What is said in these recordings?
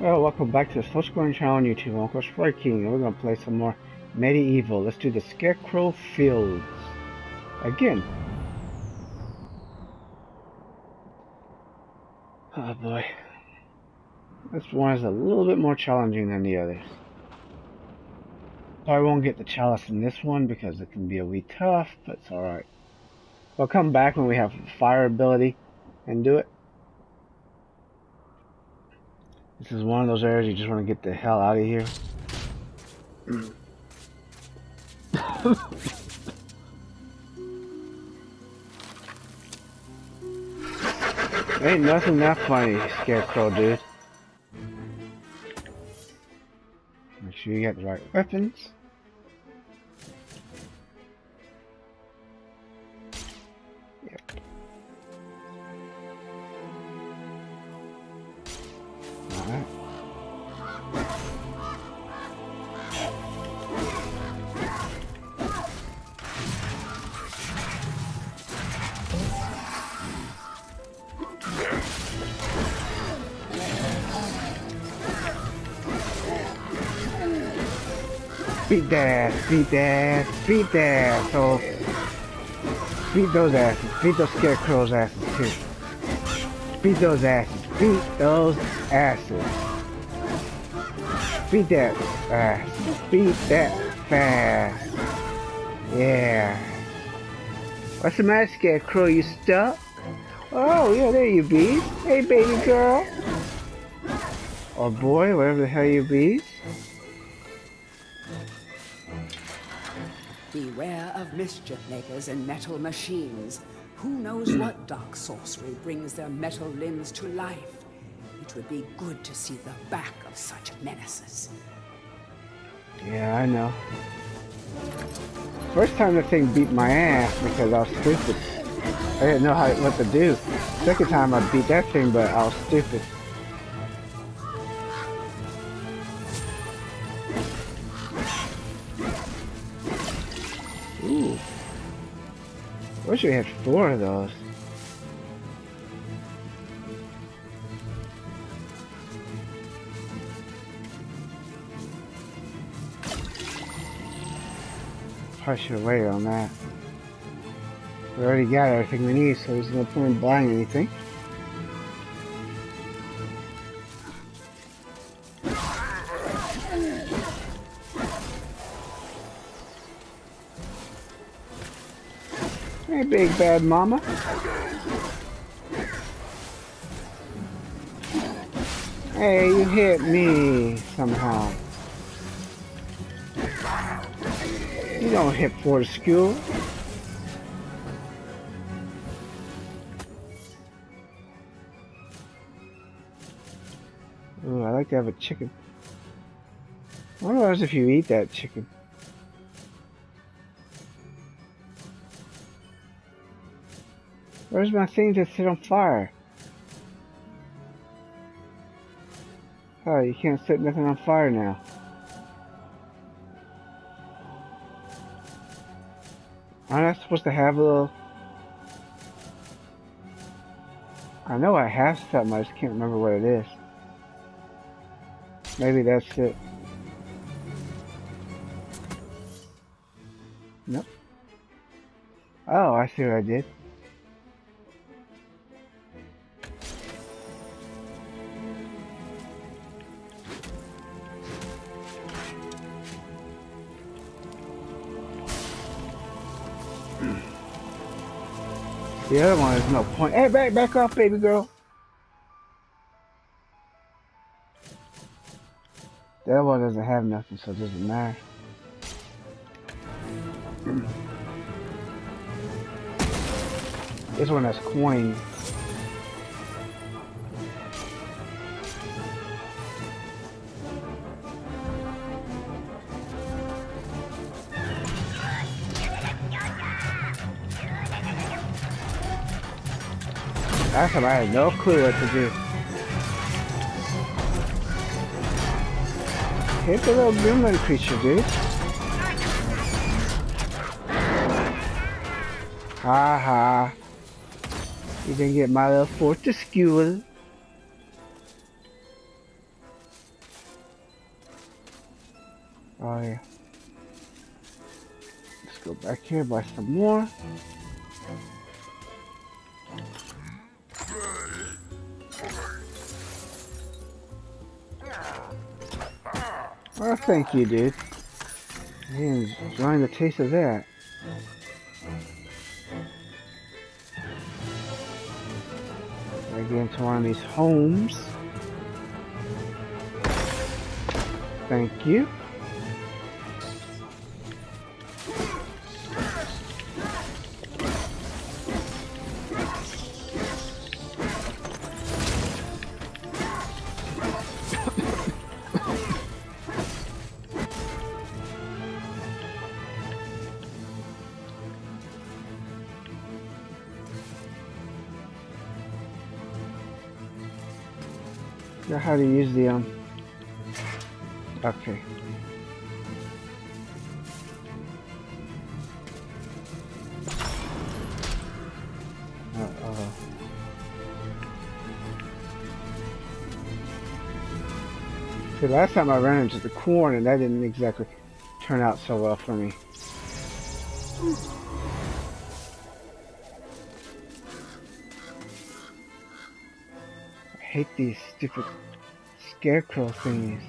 Well, welcome back to the Slow Scoring channel on YouTube. I'm Uncle Spray King, and we're going to play some more MediEvil. Let's do the Scarecrow Fields. Again. Oh boy. This one is a little bit more challenging than the others. I won't get the chalice in this one because it can be a wee tough, but it's alright. We'll come back when we have fire ability and do it. This is one of those areas you just want to get the hell out of here. Ain't nothing that funny, Scarecrow dude. Make sure you get the right weapons. Beat that ass, beat that ass, beat that ass. So, beat those asses, beat those scarecrows asses too. Beat those asses, beat those asses. Beat that ass, beat that fast. Yeah. What's the matter, scarecrow? You stuck? Oh, yeah, there you be. Hey, baby girl. Or boy, whatever the hell you be. Beware of mischief makers and metal machines. Who knows what dark sorcery brings their metal limbs to life? It would be good to see the back of such menaces. Yeah, I know. First time the thing beat my ass because I was stupid. I didn't know how what to do. Second time I beat that thing, but I was stupid. Wish we had four of those. Probably should have waited on that. We already got everything we need, so there's no point in buying anything. Big bad mama. Hey, you hit me somehow. You don't hit Fortesque. Ooh, I like to have a chicken. What happens if you eat that chicken? Where's my thing to set on fire? Oh, you can't set nothing on fire now. Aren't I supposed to have a little... I know I have something, I just can't remember what it is. Maybe that's it. Nope. Oh, I see what I did. The other one is no point. Hey, back, back off, baby girl. The other one doesn't have nothing, so it doesn't matter. this one has coin. I have no clue what to do. Hit the little gremlin creature, dude. Ha ha. You didn't get my little Fortesque. Oh yeah. Let's go back here, buy some more. Oh, thank you, dude. He's enjoying the taste of that. I get into one of these homes. Thank you. Know how to use the um. Okay. Uh oh. See, last time I ran into the corn and that didn't exactly turn out so well for me. Hate these stupid scarecrow thingies.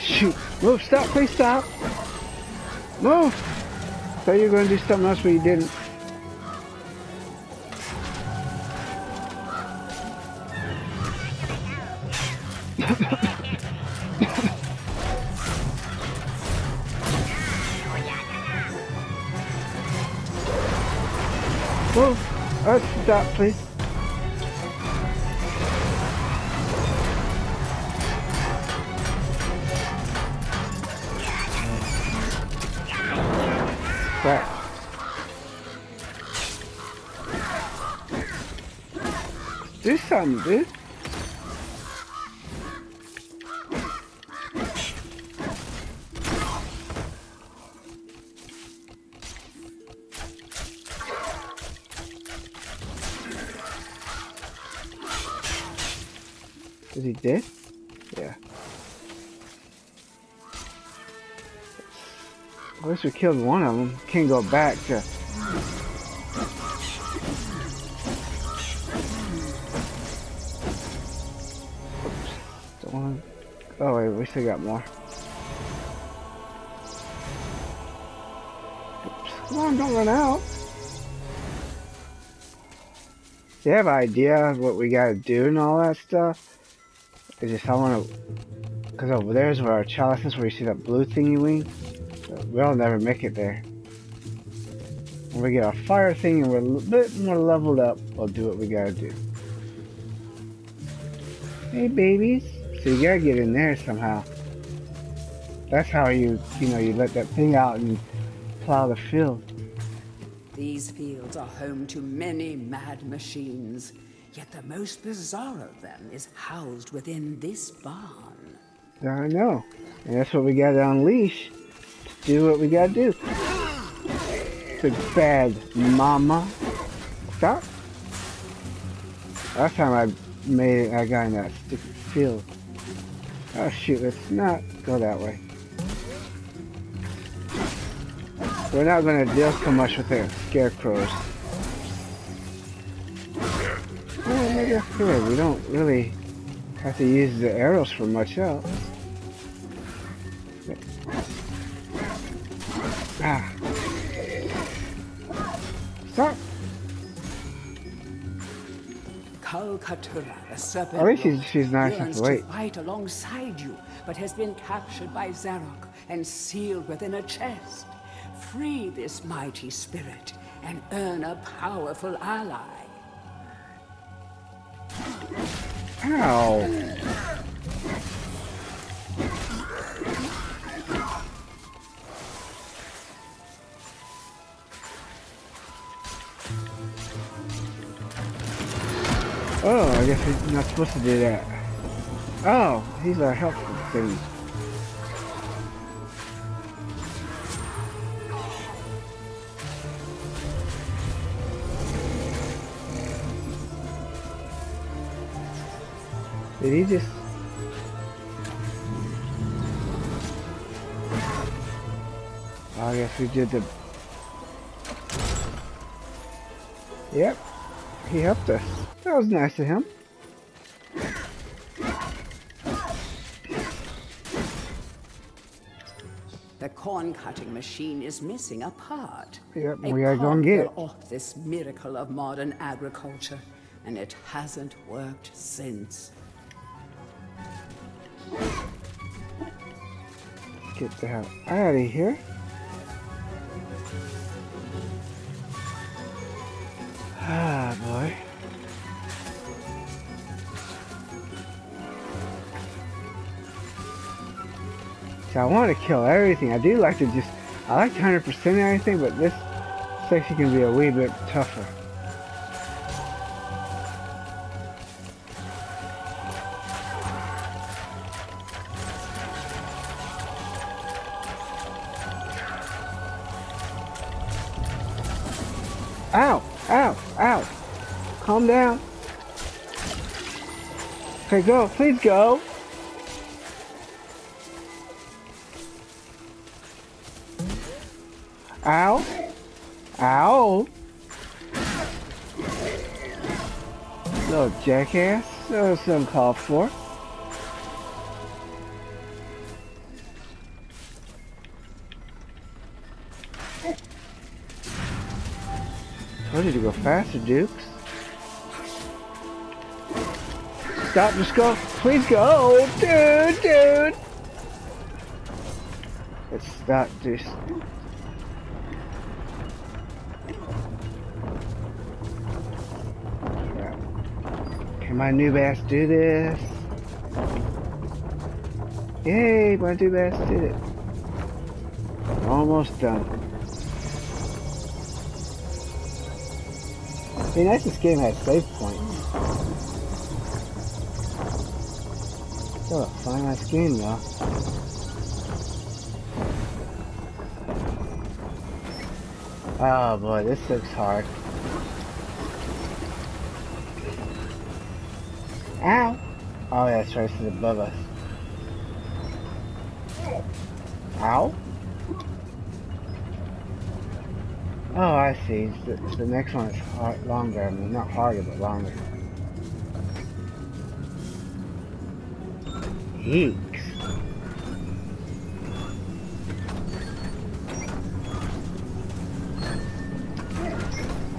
Shoot! Move! Stop! Please stop! Move! Thought you were going to do something else, but you didn't. Move! Uh, stop, please. Do something, dude. Is he dead? Yeah. At least we killed one of them. Can't go back to. We still got more. Oops. Come on, don't run out. Do you have an idea of what we gotta do and all that stuff? It's just I wanna... Cause over there's where our chalice is, where you see that blue thingy wing. We'll never make it there. When we get our fire thing and we're a little bit more leveled up, we'll do what we gotta do. Hey babies. So you gotta get in there somehow. That's how you, you know, you let that thing out and plow the field. These fields are home to many mad machines, yet the most bizarre of them is housed within this barn. I know. And that's what we gotta unleash. Do what we gotta do. Big bad mama. Stop. Last time I made it, I got in that stupid field. Oh shoot, let's not go that way. We're not gonna deal so much with the scarecrows. Well, maybe that's good. We don't really have to use the arrows for much else. Ah. Kul Katura, the serpent least she's, she's to to wait. fight alongside you, but has been captured by Zarok and sealed within a chest. Free this mighty spirit and earn a powerful ally. Ow. I guess he's not supposed to do that. Oh, these are helpful things. Did he just... I guess we did the... Yep, he helped us. That was nice of him. The corn cutting machine is missing a part. Yep, a we are gonna get it. off this miracle of modern agriculture, and it hasn't worked since. Get the hell out of here. Ah, boy. So I want to kill everything. I do like to just, I like 100% everything, but this section can be a wee bit tougher. Ow! Ow! Ow! Calm down. Okay, go. Please go. Ow! Ow! Little jackass. That was for. Told need to go faster, Dukes. Stop, just go. Please go. Dude, dude. Let's stop this. Can my new bass do this? Yay, my new bass did it. Almost done. Be nice this game had save points. Still a fine ass game though. Oh boy, this looks hard. Ow! Oh yeah, that's right, above us. Ow? Oh, I see. The, the next one is hard, longer. I mean, not harder, but longer. Yeeks.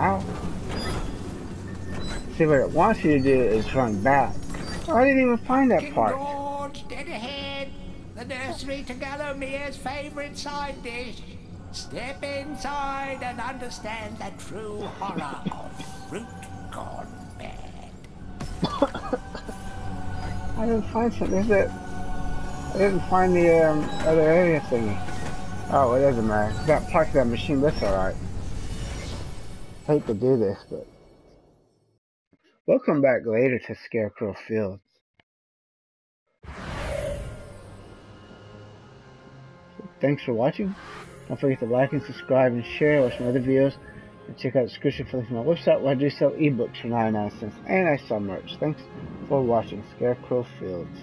Ow. See, what it wants you to do is run back. Oh, I didn't even find that part. Gorge, dead ahead. The nursery to Gallowmere's favourite side dish. Step inside and understand the true horror of fruit gone bad. I didn't find something. is it? I didn't find the um, other area thingy. Oh, it doesn't matter. That part of that machine, that's alright. Hate to do this, but. We'll come back later to Scarecrow Fields. Thanks for watching. Don't forget to like and subscribe and share. Watch my other videos. And check out the description for links to my website where I do sell ebooks for 99 cents. And I sell merch. Thanks for watching Scarecrow Fields.